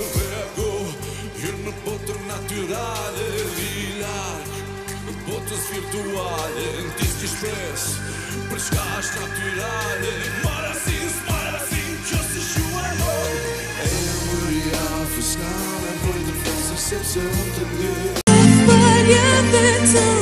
Në bërë go, jërë në botër naturalë Në vilarë, në botës virtualë Në tisht i shpres, për shkash naturalë Marazin, marazin, që se shumë e hojë E në mërja fëskan, e mërë dërfën Sërse më të dërfën Në sëparje dhe të